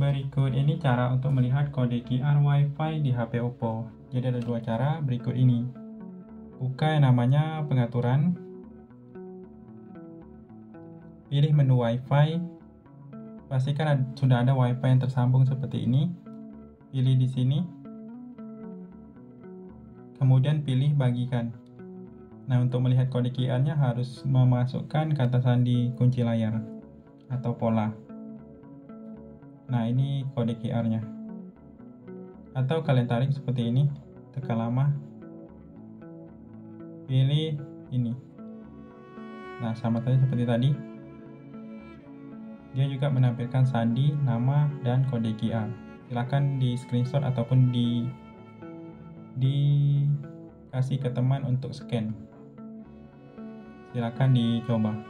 Berikut ini cara untuk melihat kode QR WiFi di HP Oppo. Jadi ada dua cara berikut ini. Buka yang namanya pengaturan. Pilih menu WiFi. Pastikan sudah ada WiFi yang tersambung seperti ini. Pilih di sini. Kemudian pilih bagikan. Nah, untuk melihat kode QR-nya harus memasukkan kata sandi kunci layar atau pola. Nah, ini kode QR-nya. Atau kalian tarik seperti ini, tekan lama. Pilih ini. Nah, sama saja seperti tadi. Dia juga menampilkan sandi, nama, dan kode QR. Silahkan di screenshot ataupun di dikasih ke teman untuk scan. Silahkan dicoba.